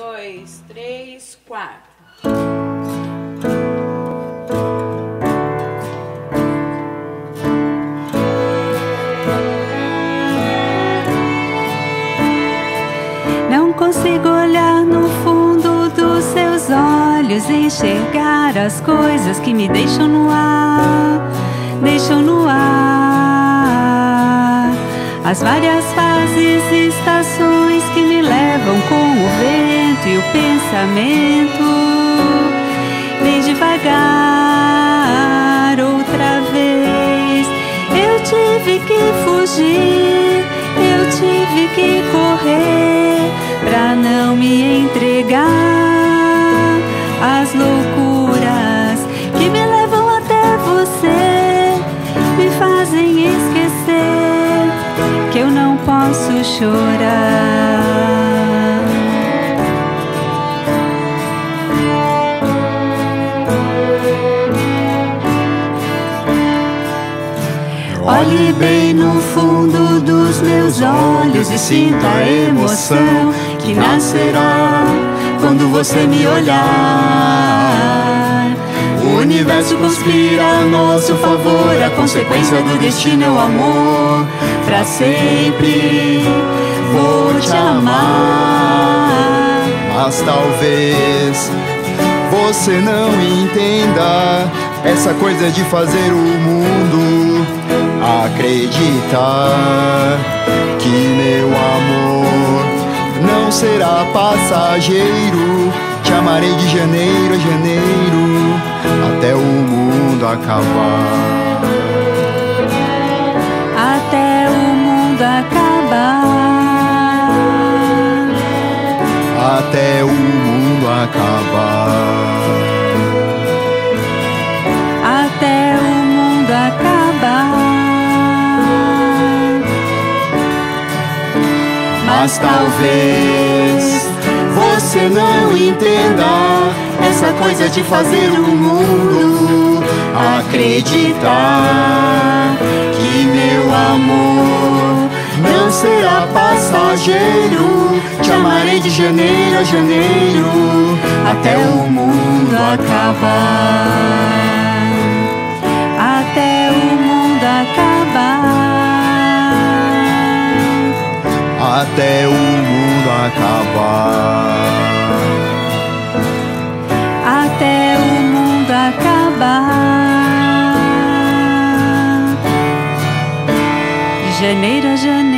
dois, três, quatro. Não consigo olhar no fundo dos seus olhos e enxergar as coisas que me deixam no ar, deixam no ar. As várias fases e estações pensamento. Bem devagar, outra vez. Eu tive que fugir, eu tive que correr pra não me entregar às loucuras que me levam até você, me fazem esquecer que eu não posso chorar. Olhe bem no fundo dos meus olhos e sinta a emoção que nascerá quando você me olhar. O universo conspira a nosso favor, a consequência do destino é o amor. Pra sempre vou te amar. Mas talvez você não entenda essa coisa de fazer o mundo acreditar que meu amor não será passageiro. Te amarei de janeiro a janeiro até o mundo acabar. Até o mundo acabar. Até o mundo acabar. Mas talvez você não entenda essa coisa de fazer o mundo acreditar que meu amor não será passageiro. Te amarei de janeiro a janeiro até o mundo acabar. Até o mundo acabar. Até o mundo acabar. Janeiro a janeiro.